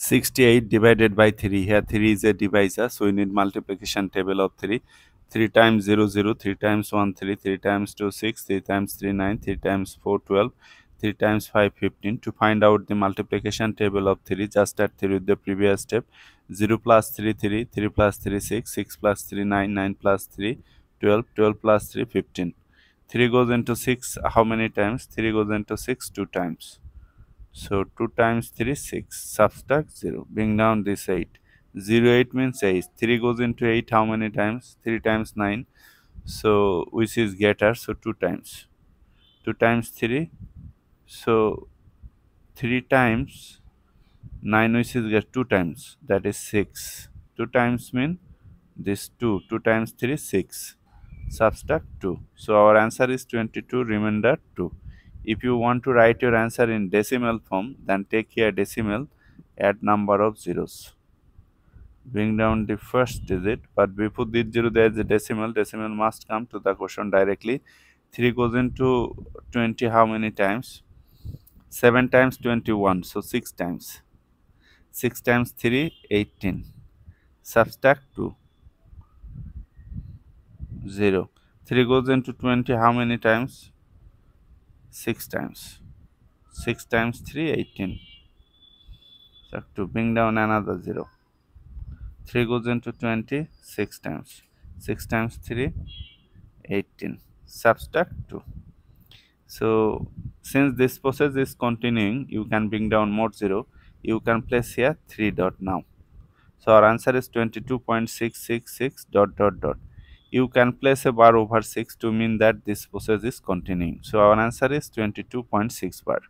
68 divided by 3 here 3 is a divisor ah, so we need multiplication table of 3 3 times 0 0 3 times 1 3 3 times 2 6 3 times 3 9 3 times 4 12 3 times 5 15 to find out the multiplication table of 3 just add 3 with the previous step. 0 plus 3 3 3 plus 3 6 6 plus 3 9 9 plus 3 12 12 plus 3 15 3 goes into 6 how many times? 3 goes into 6 two times so 2 times 3 6 subtract 0 bring down this 8 0 8 means 8 3 goes into 8 how many times? 3 times 9 so which is getter so 2 times. 2 times 3 so 3 times 9 which is get 2 times. That is 6 2 times mean this 2 2 times 3 6 subtract 2 so our answer is 22 remainder 2 if you want to write your answer in decimal form, then take here decimal, add number of zeros. Bring down the first digit, but before this zero there is a decimal, decimal must come to the question directly. 3 goes into 20 how many times? 7 times 21, so 6 times. 6 times 3, 18. Subtract 2, 0. 3 goes into 20 how many times? 6 times. 6 times 3 18 so to bring down another 0 3 goes into 20 6 times. 6 times 3 18 subtract 2 so since this process is continuing you can bring down more 0 you can place here 3 dot now. So our answer is 22.666 dot dot dot you can place a bar over 6 to mean that this process is continuing. So our answer is 22.6 bar.